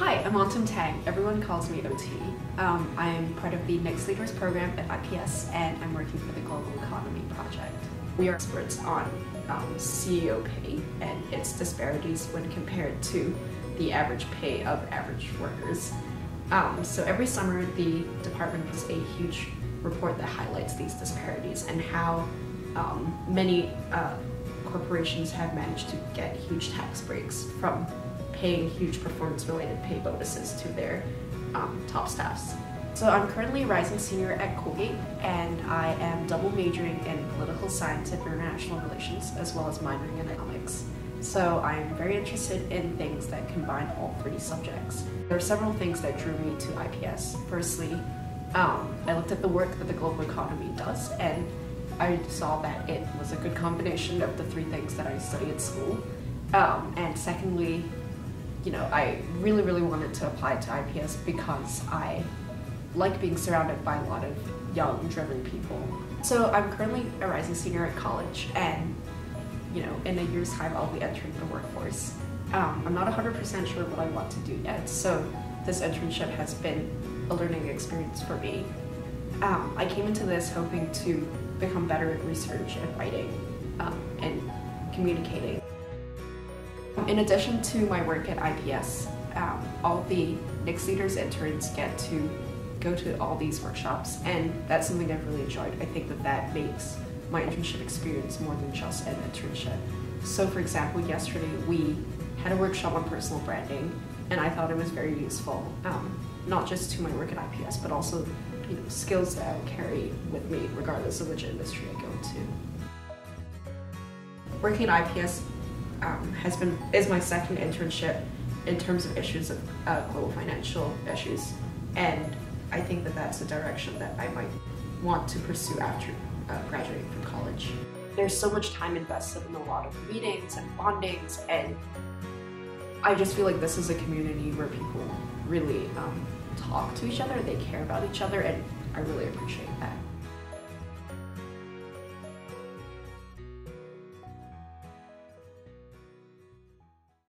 Hi, I'm Autumn Tang. Everyone calls me OT. Um, I'm part of the Next Leaders program at IPS and I'm working for the Global Economy Project. We are experts on um, CEO pay and its disparities when compared to the average pay of average workers. Um, so every summer the department does a huge report that highlights these disparities and how um, many uh, corporations have managed to get huge tax breaks from paying huge performance-related pay bonuses to their um, top staffs. So I'm currently a rising senior at Colgate and I am double majoring in political science and international relations as well as minoring in economics. So I'm very interested in things that combine all three subjects. There are several things that drew me to IPS. Firstly, um, I looked at the work that the global economy does and I saw that it was a good combination of the three things that I study at school. Um, and secondly, you know, I really, really wanted to apply to IPS because I like being surrounded by a lot of young, driven people. So I'm currently a rising senior at college and, you know, in a year's time I'll be entering the workforce. Um, I'm not 100% sure what I want to do yet, so this internship has been a learning experience for me. Um, I came into this hoping to become better at research and writing um, and communicating. In addition to my work at IPS, um, all the Next Leaders interns get to go to all these workshops and that's something I've really enjoyed. I think that that makes my internship experience more than just an internship. So for example, yesterday we had a workshop on personal branding and I thought it was very useful, um, not just to my work at IPS, but also you know, skills that I will carry with me regardless of which industry I go to. Working at IPS um, has been is my second internship in terms of issues of uh, global financial issues, and I think that that's a direction that I might want to pursue after uh, graduating from college. There's so much time invested in a lot of meetings and bondings, and I just feel like this is a community where people really um, talk to each other, they care about each other, and I really appreciate that.